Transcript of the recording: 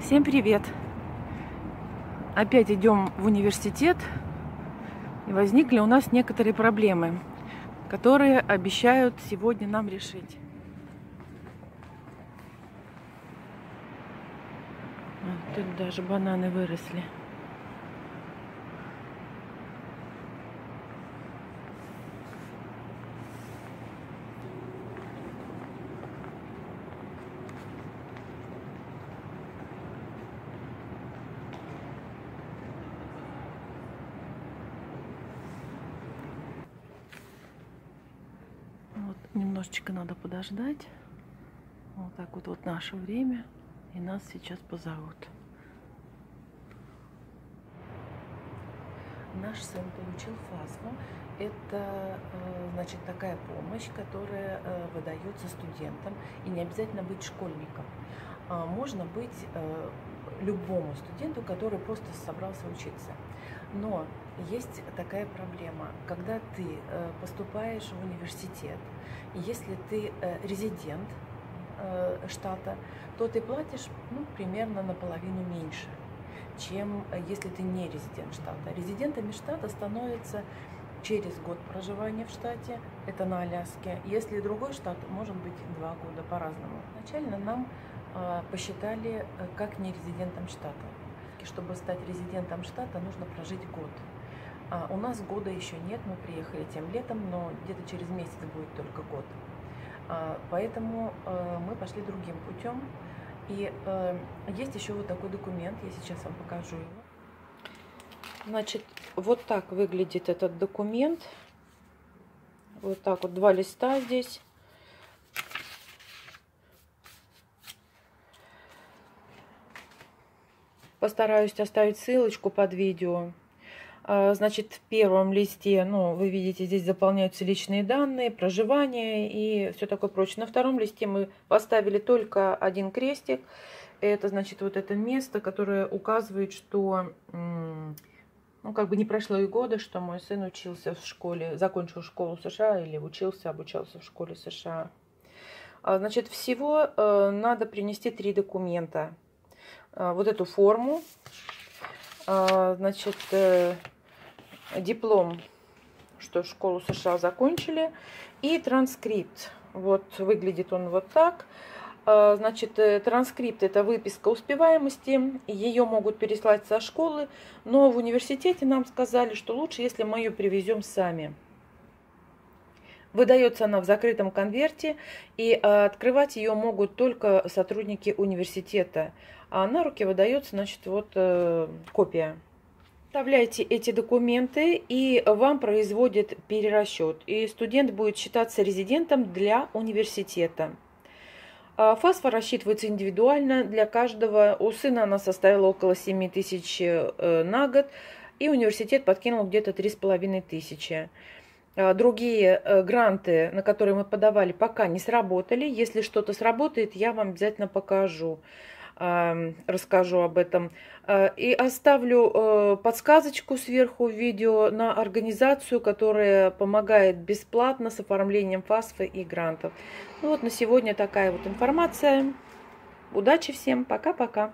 Всем привет! Опять идем в университет. И возникли у нас некоторые проблемы, которые обещают сегодня нам решить. Тут даже бананы выросли. Вот немножечко надо подождать. Вот так вот вот наше время. И нас сейчас позовут. Наш сын получил ФАСФу. Это, э, значит, такая помощь, которая э, выдается студентам. И не обязательно быть школьником. А можно быть э, любому студенту, который просто собрался учиться. Но есть такая проблема, когда ты поступаешь в университет, если ты резидент штата, то ты платишь ну, примерно наполовину меньше чем э, если ты не резидент штата. Резидентами штата становятся через год проживания в штате, это на Аляске. Если другой штат, может быть два года по-разному. Изначально нам э, посчитали э, как не резидентом штата. Чтобы стать резидентом штата, нужно прожить год. А у нас года еще нет, мы приехали тем летом, но где-то через месяц будет только год. А, поэтому э, мы пошли другим путем. И э, есть еще вот такой документ, я сейчас вам покажу его. Значит, вот так выглядит этот документ. Вот так вот, два листа здесь. Постараюсь оставить ссылочку под видео. А, значит, в первом листе, ну, вы видите, здесь заполняются личные данные, проживание и все такое прочее. На втором листе мы поставили только один крестик. Это, значит, вот это место, которое указывает, что, ну, как бы не прошло и года, что мой сын учился в школе, закончил школу США или учился, обучался в школе США. А, значит, всего э, надо принести три документа. А, вот эту форму, значит, э, диплом, что школу США закончили, и транскрипт. Вот выглядит он вот так. Значит, э, транскрипт – это выписка успеваемости, ее могут переслать со школы, но в университете нам сказали, что лучше, если мы ее привезем сами. Выдается она в закрытом конверте, и а, открывать ее могут только сотрудники университета. А на руки выдается, значит, вот э, копия. Вставляете эти документы, и вам производят перерасчет. И студент будет считаться резидентом для университета. А ФАСФа рассчитывается индивидуально для каждого. У сына она составила около 7 тысяч э, на год, и университет подкинул где-то 3,5 тысячи. А другие э, гранты, на которые мы подавали, пока не сработали. Если что-то сработает, я вам обязательно покажу расскажу об этом. А, и оставлю э, подсказочку сверху видео на организацию, которая помогает бесплатно с оформлением ФАСФа и грантов. Ну вот на сегодня такая вот информация. Удачи всем, пока-пока.